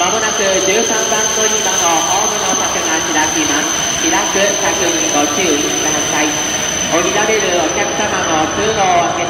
まもなく13番乗り場のホームの柵が開きます。開く柵にご注意ください。降りられるお客様も通路を開けて。